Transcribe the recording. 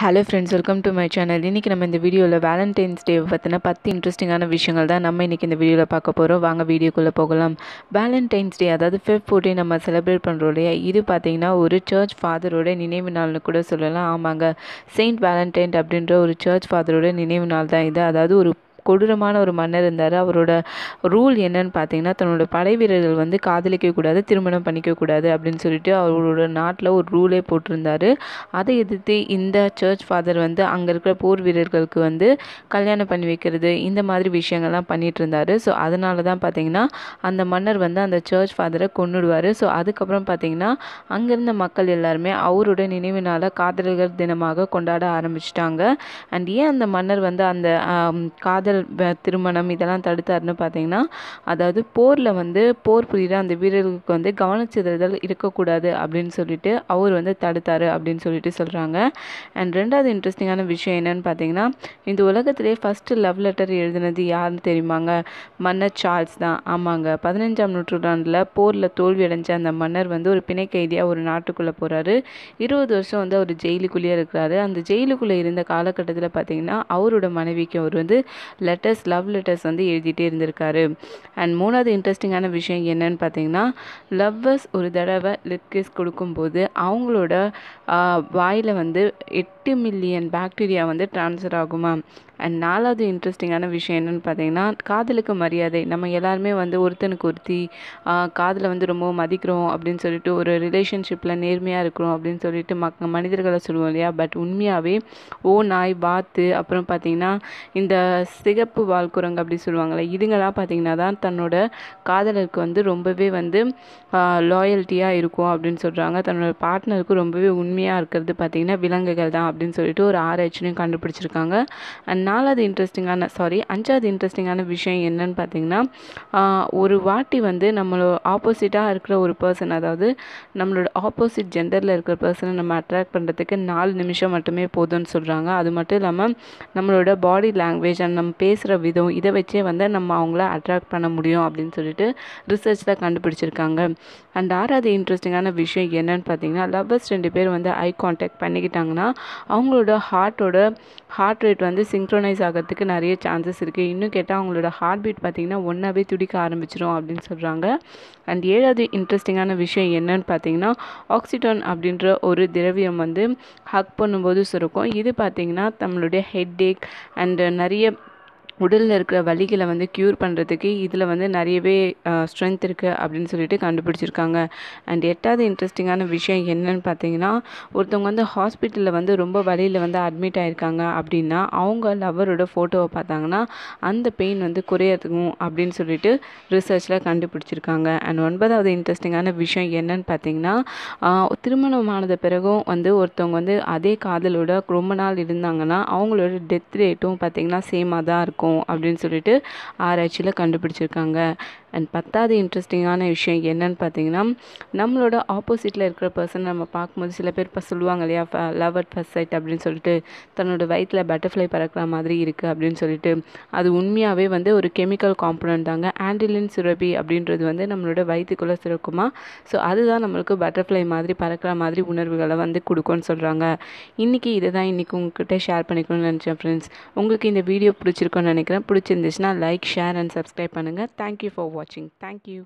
Hello friends welcome to my channel இன்றைக்கி நம்ம இந்த வீடியோவில் வேலண்டைன்ஸ் டே பற்றின பத்து இன்ட்ரெஸ்டிங்கான விஷயங்கள் தான் நம்ம இன்றைக்கி இந்த வீடியோவில் பார்க்க போகிறோம் வாங்க வீடியோக்குள்ளே போகலாம். வேலண்டைன்ஸ் டே அதாவது ஃபெப் ஃபோர்டீன் நம்ம செலிப்ரேட் பண்ணுறோம் இல்லையா? இது பார்த்திங்கன்னா ஒரு சர்ச் ஃபாதரோட நினைவு நாள்னு கூட சொல்லலாம். ஆமாங்க. செயின்ட் வேலண்டைன் அப்படின்ற ஒரு சர்ச் ஃபாதரோட நினைவு நாள் தான் இது. அதாவது ஒரு கொடூரமான ஒரு மன்னர் இருந்தார். அவரோட ரூல் என்னன்னு பார்த்தீங்கன்னா தன்னோட படை வீரர்கள் வந்து காதலிக்கக்கூடாது திருமணம் பண்ணிக்கக்கூடாது அப்படின்னு சொல்லிட்டு அவரோட நாட்டில் ஒரு ரூலே போட்டிருந்தாரு. அதை எதிர்த்து இந்த சர்ச் ஃபாதர் வந்து அங்கே இருக்கிற போர் வீரர்களுக்கு வந்து கல்யாணம் பண்ணி வைக்கிறது இந்த மாதிரி விஷயங்கள்லாம் பண்ணிட்டு இருந்தாரு. ஸோ அதனால தான் பார்த்தீங்கன்னா அந்த மன்னர் வந்து அந்த சர்ச் ஃபாதரை கொன்னுடுவார். ஸோ அதுக்கப்புறம் பார்த்தீங்கன்னா அங்கேருந்த மக்கள் எல்லாருமே அவரோட நினைவினால் காதலர்கள் தினமாக கொண்டாட ஆரம்பிச்சிட்டாங்க. அண்ட் ஏன் அந்த மன்னர் வந்து அந்த காதல் திருமணம் இதெல்லாம் தடுத்தாருன்னு பார்த்தீங்கன்னா அதாவது போரில் வந்து போர் புரிகிற அந்த வீரர்களுக்கு வந்து கவனச்சிதறல் இருக்கக்கூடாது அப்படின்னு சொல்லிட்டு அவர் வந்து தடுத்தாரு அப்படின்னு சொல்லிட்டு சொல்கிறாங்க அண்ட் ரெண்டாவது இன்ட்ரெஸ்டிங்கான விஷயம் என்னன்னு பார்த்தீங்கன்னா இந்த உலகத்திலே ஃபஸ்ட்டு லவ் லெட்டர் எழுதினது யாருன்னு தெரியுமாங்க? மன்னர் சார்ல்ஸ் தான். ஆமாங்க. பதினஞ்சாம் நூற்றாண்டில் போரில் தோல்வி அடைஞ்ச அந்த மன்னர் வந்து ஒரு பிணை கைதியாக ஒரு நாட்டுக்குள்ளே போகிறாரு இருபது வருஷம் வந்து அவர் ஜெயிலுக்குள்ளேயே இருக்கிறாரு. அந்த ஜெயிலுக்குள்ளே இருந்த காலகட்டத்தில் பார்த்தீங்கன்னா அவரோட மனைவிக்கு அவர் வந்து லெட்டர்ஸ் லவ் லெட்டர்ஸ் வந்து எழுதிட்டே இருந்திருக்காரு. அண்ட் மூணாவது இன்ட்ரெஸ்டிங்கான விஷயம் என்னன்னு பார்த்தீங்கன்னா லவ்வர்ஸ் ஒரு தடவை லிப் கிஸ் கொடுக்கும்போது அவங்களோட வாயில் வந்து எட்டு மில்லியன் பாக்டீரியா வந்து ட்ரான்ஸ்ஃபர் ஆகுமா அண்ட் நாலாவது இன்ட்ரெஸ்டிங்கான விஷயம் என்னென்னு பார்த்தீங்கன்னா காதலுக்கு மரியாதை. நம்ம எல்லாருமே வந்து ஒருத்தனுக்கு ஒருத்தி காதலை வந்து ரொம்ப மதிக்கிறோம் அப்படின்னு சொல்லிட்டு ஒரு ரிலேஷன்ஷிப்பில் நேர்மையாக இருக்கிறோம் அப்படின்னு சொல்லிட்டு மக் மனிதர்களை சொல்லுவோம் இல்லையா? பட் உண்மையாகவே ஓ நாய் பாத்து அப்புறம் பார்த்தீங்கன்னா இந்த சிகப்பு வால்குரங்கு அப்படி சொல்லுவாங்கள்ல இதுங்கெல்லாம் பார்த்தீங்கன்னா தான் தன்னோட காதலருக்கு வந்து ரொம்பவே வந்து லாயல்ட்டியாக இருக்கும் அப்படின்னு சொல்கிறாங்க தன்னோட பார்ட்னருக்கு ரொம்பவே உண்மையாக இருக்கிறது பார்த்தீங்கன்னா விலங்குகள் தான் அப்படின்னு சொல்லிட்டு ஒரு ஆராய்ச்சியும் கண்டுபிடிச்சிருக்காங்க. அண்ட் நாலாவது இன்ட்ரெஸ்டிங்கான சாரி அஞ்சாவது இன்ட்ரெஸ்டிங்கான விஷயம் என்னன்னு பார்த்தீங்கன்னா ஒரு வாட்டி வந்து நம்மளோட ஆப்போசிட்டாக இருக்கிற ஒரு பர்சன் அதாவது நம்மளோட ஆப்போசிட் ஜெண்டரில் இருக்கிற பர்சனை நம்ம அட்ராக்ட் பண்ணுறதுக்கு நாலு நிமிஷம் மட்டுமே போதும்னு சொல்கிறாங்க அது மட்டும் இல்லாமல் நம்மளோட பாடி லாங்குவேஜ் அண்ட் நம்ம பேசுகிற விதம் இதை வச்சே வந்து நம்ம அவங்கள அட்ராக்ட் பண்ண முடியும் அப்படின்னு சொல்லிட்டு ரிசர்ச்சில் கண்டுபிடிச்சிருக்காங்க. அண்ட் ஆறாவது இன்ட்ரெஸ்டிங்கான விஷயம் என்னன்னு பார்த்தீங்கன்னா லவ்வர்ஸ் ரெண்டு பேர் வந்து ஐ கான்டாக்ட் பண்ணிக்கிட்டாங்கன்னா அவங்களோட ஹார்ட்டோட ஹார்ட் ரேட் வந்து சிங்க்ரோனைஸ் ஆகிறதுக்கு நிறைய சான்சஸ் இருக்குது இன்னும் கேட்டால் அவங்களோட ஹார்ட் பீட் பார்த்திங்கன்னா ஒன்றாவே துடிக்க ஆரம்பிச்சிடும் அப்படின்னு சொல்கிறாங்க அண்ட் ஏழாவது இன்ட்ரெஸ்டிங்கான விஷயம் என்னன்னு பார்த்தீங்கன்னா ஆக்சிடோன் அப்படின்ற ஒரு திரவியம் வந்து ஹக் பண்ணும்போது சுரக்கும். இது பார்த்திங்கன்னா நம்மளுடைய ஹெட் ஏக் அண்டு நிறைய உடலில் இருக்கிற வலிகளை வந்து க்யூர் பண்ணுறதுக்கு இதில் வந்து நிறையவே ஸ்ட்ரென்த் இருக்குது அப்படின்னு சொல்லிட்டு கண்டுபிடிச்சிருக்காங்க. அண்ட் எட்டாவது இன்ட்ரெஸ்டிங்கான விஷயம் என்னன்னு பார்த்தீங்கன்னா ஒருத்தவங்க வந்து ஹாஸ்பிட்டலில் வந்து ரொம்ப வலியில் வந்து அட்மிட் ஆகியிருக்காங்க அப்படின்னா அவங்க லவரோட ஃபோட்டோவை பார்த்தாங்கன்னா அந்த பெயின் வந்து குறையதுக்கும் அப்படின்னு சொல்லிட்டு ரிசர்ச்சில் கண்டுபிடிச்சிருக்காங்க. அண்ட் ஒன்பதாவது இன்ட்ரெஸ்டிங்கான விஷயம் என்னன்னு பார்த்தீங்கன்னா திருமணமானது பிறகும் வந்து ஒருத்தவங்க வந்து அதே காதலோட ரொம்ப நாள் இருந்தாங்கன்னா அவங்களோட டெத் ரேட்டும் பார்த்தீங்கன்னா சேமாக தான் இருக்கும். அப்படின்னு சொல்லிட்டு ஆராய்ச்சியில் கண்டுபிடிச்சிருக்காங்க. அண்ட் பத்தாவது இன்ட்ரெஸ்டிங்கான விஷயம் என்னன்னு பார்த்தீங்கன்னா நம்மளோட ஆப்போசிட்டில் இருக்கிற பர்சன் நம்ம பார்க்கும்போது சில பேர் இப்போ சொல்லுவாங்க இல்லையா லவ் அட் ஃபர்ஸ்ட் சைட் அப்படின்னு சொல்லிட்டு தன்னோட வயிற்றில் பட்டர்ஃப்ளை பறக்கிற மாதிரி இருக்குது அப்படின்னு சொல்லிட்டு. அது உண்மையாகவே வந்து ஒரு கெமிக்கல் காம்பனண்ட் தாங்க. ஆண்டிலின் சுரபி அப்படின்றது வந்து நம்மளோட வயிற்றுக்குள்ளே சுரக்குமா? ஸோ அதுதான் நம்மளுக்கு பட்டர்ஃப்ளை மாதிரி பறக்கிற மாதிரி உணர்வுகளை வந்து கொடுக்கும்னு சொல்கிறாங்க இன்றைக்கி இதை தான் இன்றைக்கி உங்ககிட்ட ஷேர் பண்ணிக்கணும்னு நினச்சேன் ஃப்ரெண்ட்ஸ் உங்களுக்கு இந்த வீடியோ பிடிச்சிருக்குன்னு நினைக்கிறேன். பிடிச்சிருந்துச்சுன்னா லைக் ஷேர் அண்ட் சப்ஸ்கிரைப் பண்ணுங்கள் தேங்க்யூ ஃபார் வாட்சிங் தேங்க்யூ